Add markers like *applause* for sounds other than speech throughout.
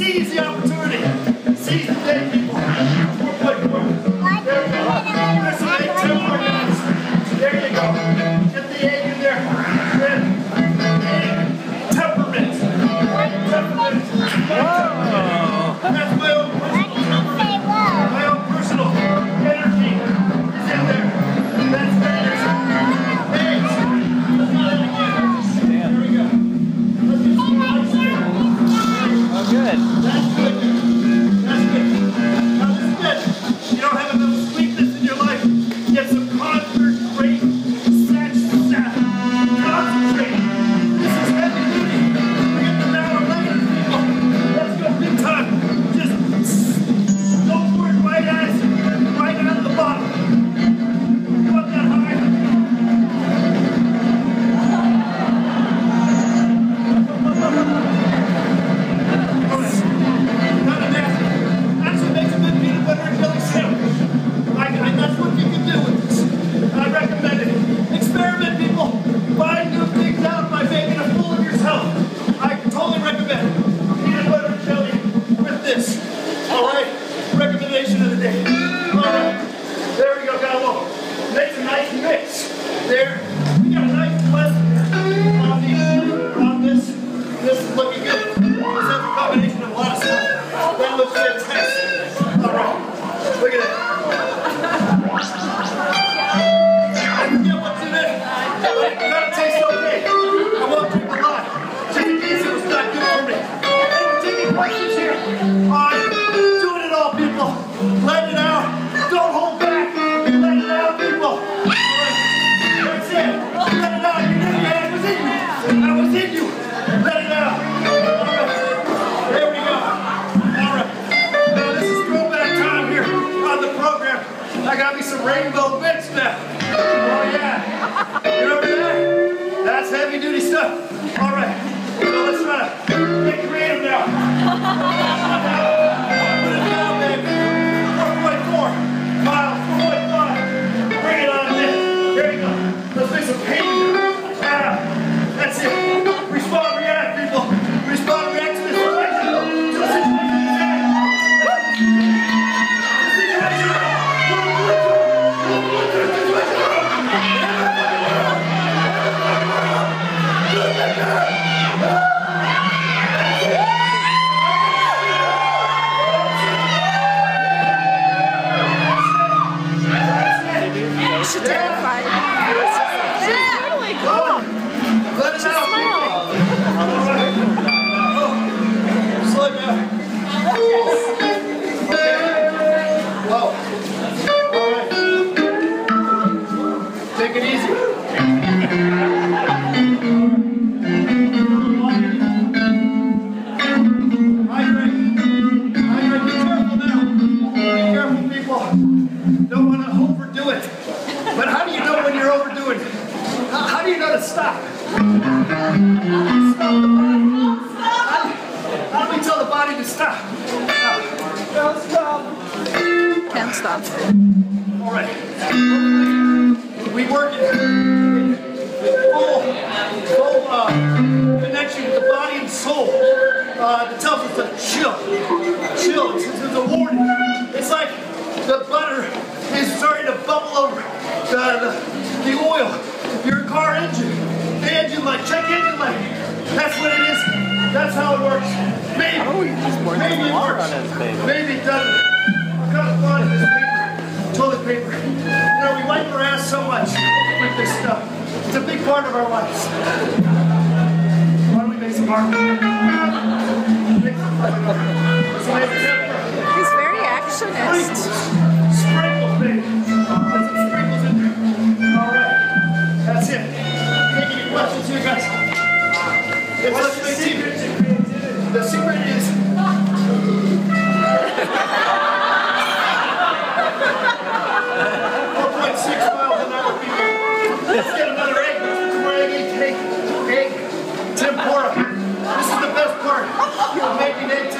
seize the opportunity. Can't stop. All right. We work in full, full uh, connection with the body and soul. Uh, that tells us to chill. Chill. It's, it's a warning. It's like the butter is starting to bubble over the, the, the oil. Your car engine. The engine light. Check engine light. That's what it is. That's how it works. Maybe. Maybe it works. Maybe it doesn't. Got a lot of this paper. Toilet paper. You know, we wipe our ass so much with this stuff. It's a big part of our lives. Why don't we make some art? Make some art. Let's make a temper. He's very actionist. Sprinkles. Sprinkles, baby. Six miles an hour, people. Let's get another egg. More egg, egg, tempera. This is the best part of making egg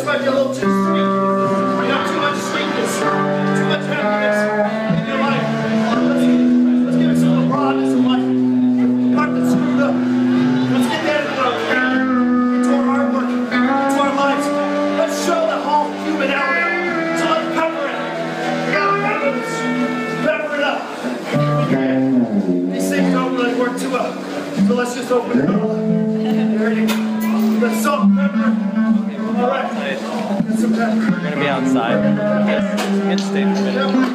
That might be a little too sweet. You got too much sweetness. Too much happiness in your life. Let's, it some broadness of life. Part that's screwed up. Let's get that into our, our artwork, into our lives. Let's show the whole human element. So let's pepper it. We gotta pepper it up. Okay. These things don't really work too well. So let's just open it up. We're gonna be outside. Yes, in the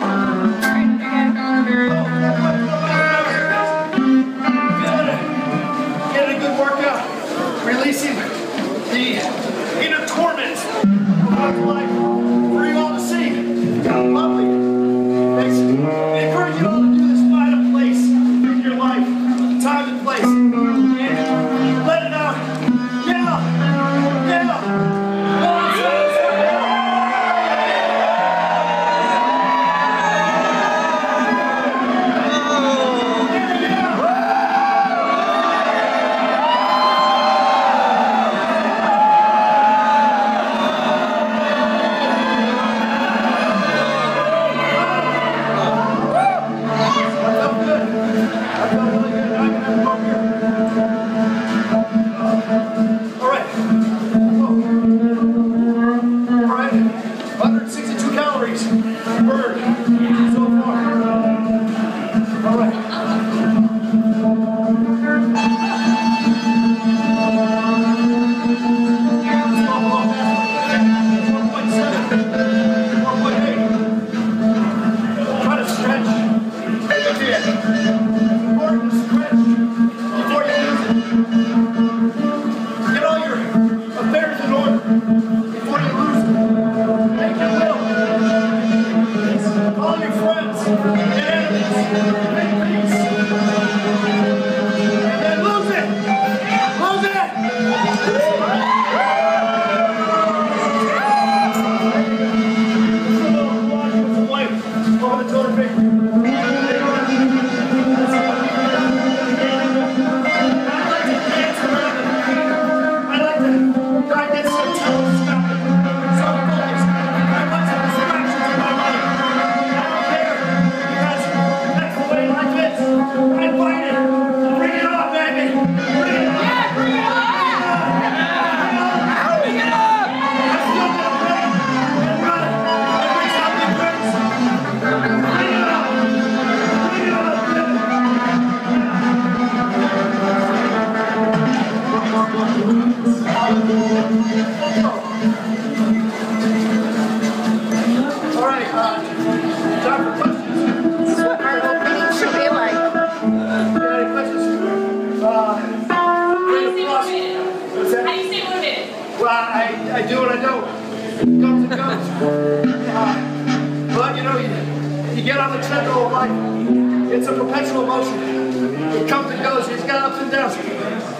I, I do what I do. Comes and goes. But you know, you, you get on the treadmill of. It's a perpetual motion. It comes and goes. It's got ups and downs.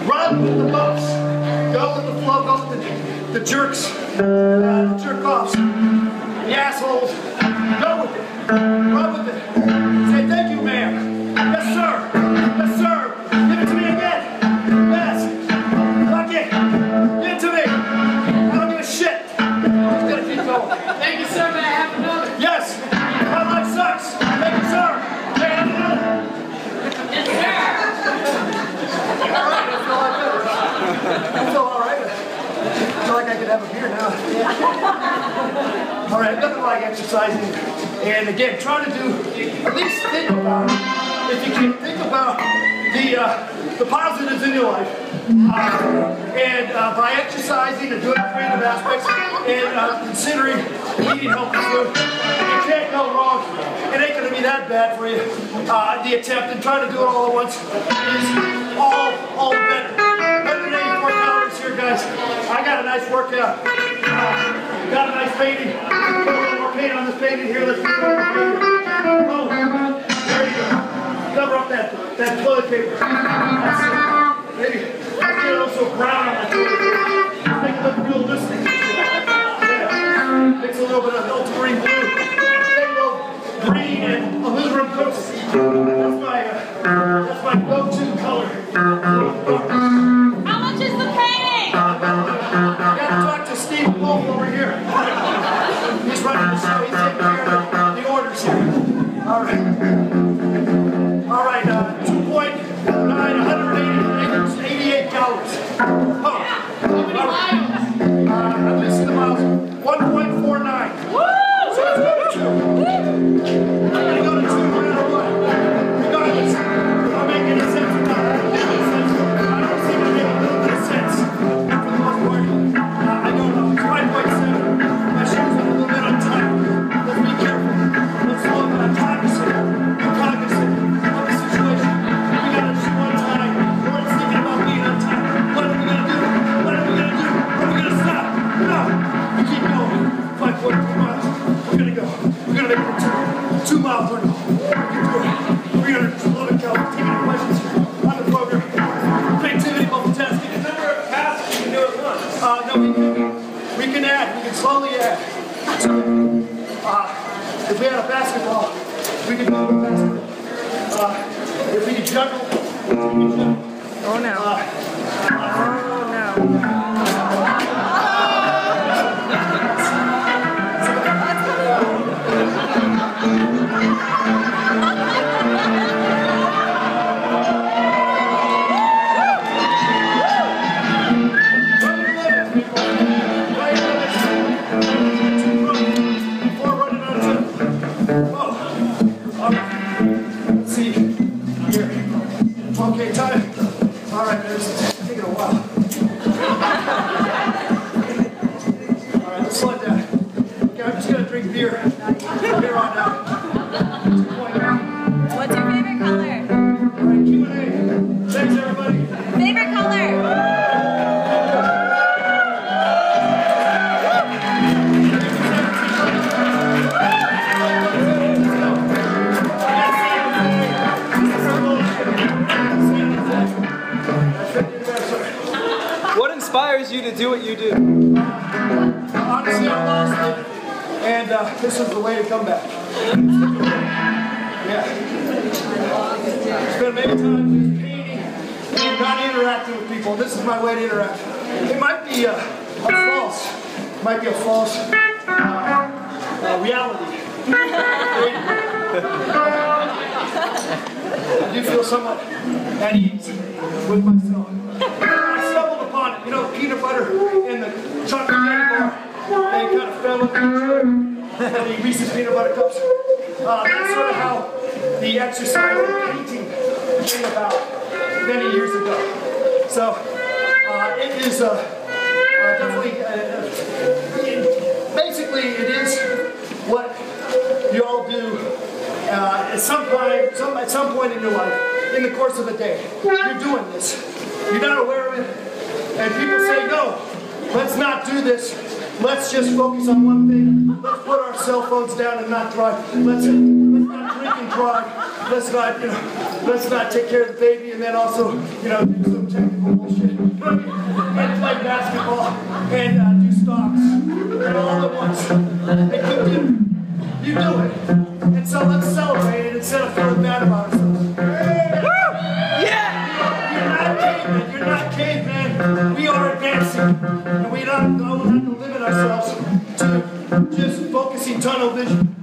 Run with the bus. Go with the flow, go with the, the jerks, uh, the jerk offs, the assholes. Go with it. the, uh, the positives in your life. Uh, and uh, by exercising and doing creative aspects and uh, considering eating healthy food, you can't go wrong. It ain't going to be that bad for you. Uh, the attempt and trying to do it all at once is all, all better. Every day you work out this guys. I got a nice workout. Uh, got a nice painting. Put a little more paint on this painting here. Let's do a little more painting. Oh cover up that, that toilet paper. That's it. Maybe. That's it also brown on toilet paper. Make it look real listening. Yeah. Mix a little bit of milk green blue. They love green and aluminum. slowly yeah. Uh, if we had a basketball, we could do a basketball. Uh, if we could juggle, we could juggle. Oh no. Uh, oh no. You to do what you do? Honestly, I lost and uh, this is the way to come back. Yeah. Spent many times painting and not interacting with people. This is my way to interact. It might be uh, a false, might be a false uh, uh, reality. I do feel somewhat at ease with myself. You know, peanut butter and the chocolate candy bar. They kind of fell into the *laughs* Reese's peanut butter cups. Uh, that's sort of how the exercise of painting came about many years ago. So uh, it is uh, uh, definitely, uh, basically, it is what you all do at some point, some, at some point in your life, in the course of a day. You're doing this. You're not aware of it, and people say, no, let's not do this. Let's just focus on one thing. Let's put our cell phones down and not drive. Let's, let's not drink and drive. Let's not, you know, let's not take care of the baby and then also, you know, do some technical bullshit. And play basketball and uh, do stocks and all at once. And you do. You do it. And so let's celebrate it instead of feeling bad about ourselves. Tunnel vision.